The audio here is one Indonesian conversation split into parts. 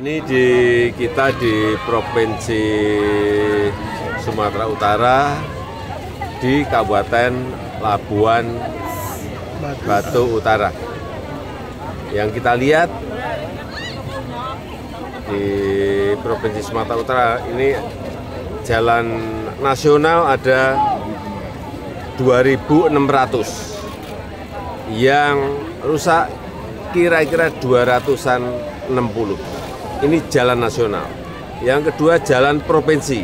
ini di kita di Provinsi Sumatera Utara di Kabupaten Labuan Batu Utara. Yang kita lihat di Provinsi Sumatera Utara ini jalan nasional ada 2.600 yang rusak kira-kira 200-an 60. Ini jalan nasional. Yang kedua jalan provinsi.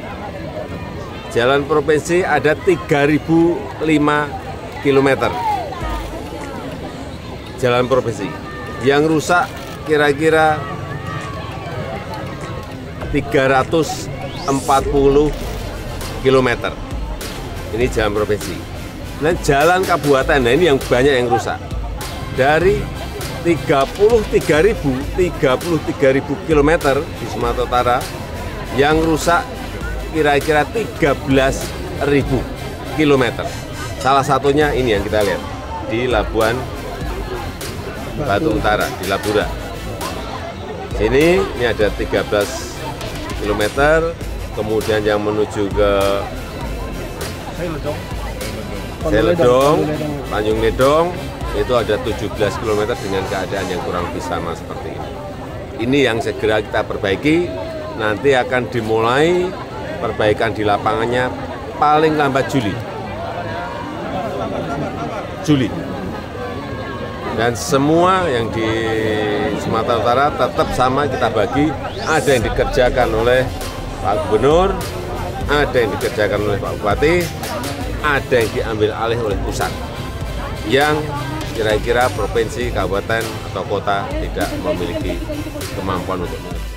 Jalan provinsi ada 3.005 km. Jalan provinsi. Yang rusak kira-kira 340 km. Ini jalan provinsi. Dan jalan kabupaten, nah ini yang banyak yang rusak. Dari 33.000 33.000 km di Sumatera Utara yang rusak kira-kira 13.000 km. Salah satunya ini yang kita lihat di Labuan Batu Utara, di Labura. Sini ini ada 13 km, kemudian yang menuju ke Seledong, Tanjung Ledong, itu ada 17 km dengan keadaan yang kurang lebih sama seperti ini. Ini yang segera kita perbaiki, nanti akan dimulai perbaikan di lapangannya paling lambat Juli. Juli. Dan semua yang di Sumatera Utara tetap sama kita bagi, ada yang dikerjakan oleh Pak Gubernur, ada yang dikerjakan oleh Pak Bupati, ada yang diambil alih oleh pusat. Yang kira-kira provinsi, kabupaten, atau kota tidak memiliki kemampuan untuk mengerjakan.